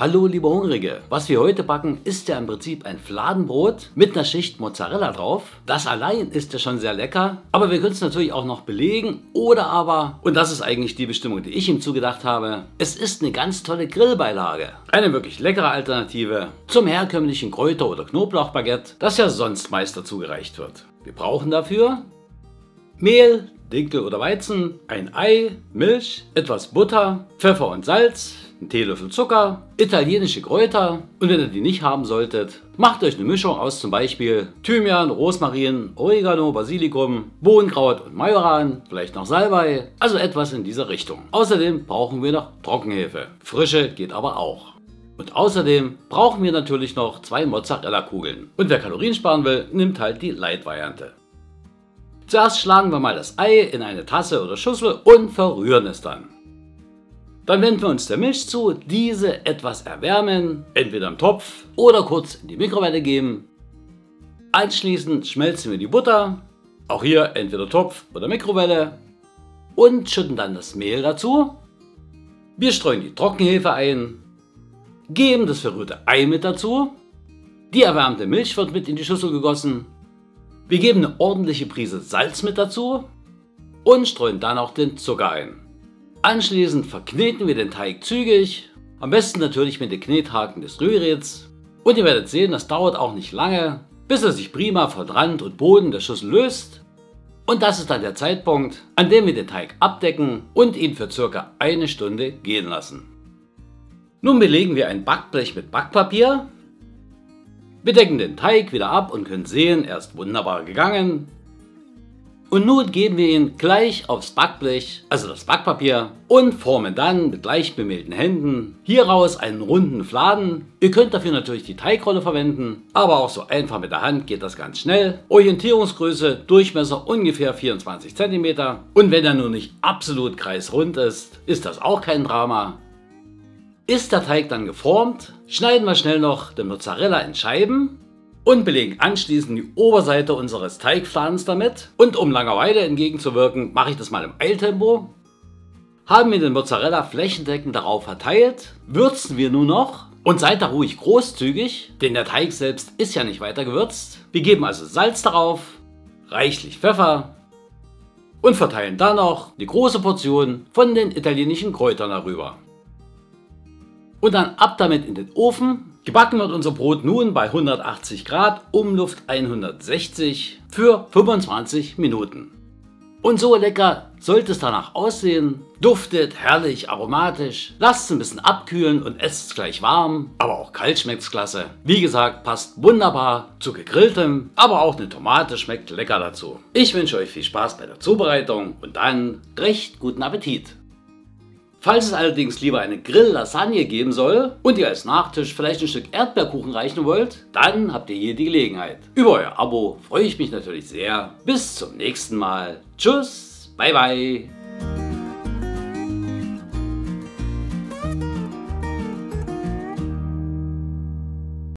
Hallo liebe Hungrige, was wir heute backen ist ja im Prinzip ein Fladenbrot mit einer Schicht Mozzarella drauf. Das allein ist ja schon sehr lecker, aber wir können es natürlich auch noch belegen oder aber, und das ist eigentlich die Bestimmung, die ich ihm zugedacht habe, es ist eine ganz tolle Grillbeilage. Eine wirklich leckere Alternative zum herkömmlichen Kräuter- oder Knoblauchbaguette, das ja sonst meist dazu gereicht wird. Wir brauchen dafür Mehl, Dinkel oder Weizen, ein Ei, Milch, etwas Butter, Pfeffer und Salz, ein Teelöffel Zucker, italienische Kräuter und wenn ihr die nicht haben solltet, macht euch eine Mischung aus zum Beispiel Thymian, Rosmarin, Oregano, Basilikum, Bohnenkraut und Majoran, vielleicht noch Salbei, also etwas in dieser Richtung. Außerdem brauchen wir noch Trockenhefe. Frische geht aber auch. Und außerdem brauchen wir natürlich noch zwei Mozzarella-Kugeln. Und wer Kalorien sparen will, nimmt halt die Light-Variante. Zuerst schlagen wir mal das Ei in eine Tasse oder Schüssel und verrühren es dann. Dann wenden wir uns der Milch zu, diese etwas erwärmen, entweder im Topf oder kurz in die Mikrowelle geben. Anschließend schmelzen wir die Butter, auch hier entweder Topf oder Mikrowelle und schütten dann das Mehl dazu. Wir streuen die Trockenhefe ein, geben das verrührte Ei mit dazu, die erwärmte Milch wird mit in die Schüssel gegossen, wir geben eine ordentliche Prise Salz mit dazu und streuen dann auch den Zucker ein. Anschließend verkneten wir den Teig zügig, am besten natürlich mit den Knethaken des Rühräts. Und ihr werdet sehen, das dauert auch nicht lange, bis er sich prima von Rand und Boden der Schüssel löst. Und das ist dann der Zeitpunkt, an dem wir den Teig abdecken und ihn für circa eine Stunde gehen lassen. Nun belegen wir ein Backblech mit Backpapier. Wir decken den Teig wieder ab und können sehen, er ist wunderbar gegangen. Und nun geben wir ihn gleich aufs Backblech, also das Backpapier, und formen dann mit leicht bemehlten Händen hieraus einen runden Fladen. Ihr könnt dafür natürlich die Teigrolle verwenden, aber auch so einfach mit der Hand geht das ganz schnell. Orientierungsgröße, Durchmesser ungefähr 24 cm. Und wenn er nur nicht absolut kreisrund ist, ist das auch kein Drama. Ist der Teig dann geformt, schneiden wir schnell noch den Mozzarella in Scheiben und belegen anschließend die Oberseite unseres Teigfladens damit. Und um Langeweile entgegenzuwirken, mache ich das mal im Eiltempo. Haben wir den Mozzarella flächendeckend darauf verteilt, würzen wir nur noch und seid da ruhig großzügig, denn der Teig selbst ist ja nicht weiter gewürzt. Wir geben also Salz darauf, reichlich Pfeffer und verteilen dann noch die große Portion von den italienischen Kräutern darüber. Und dann ab damit in den Ofen Gebacken wird unser Brot nun bei 180 Grad, Umluft 160 für 25 Minuten. Und so lecker sollte es danach aussehen. Duftet herrlich aromatisch. Lasst es ein bisschen abkühlen und esst es gleich warm. Aber auch kalt schmeckt es klasse. Wie gesagt, passt wunderbar zu gegrilltem. Aber auch eine Tomate schmeckt lecker dazu. Ich wünsche euch viel Spaß bei der Zubereitung und dann recht guten Appetit. Falls es allerdings lieber eine Grill-Lasagne geben soll und ihr als Nachtisch vielleicht ein Stück Erdbeerkuchen reichen wollt, dann habt ihr hier die Gelegenheit. Über euer Abo freue ich mich natürlich sehr. Bis zum nächsten Mal. Tschüss, bye bye.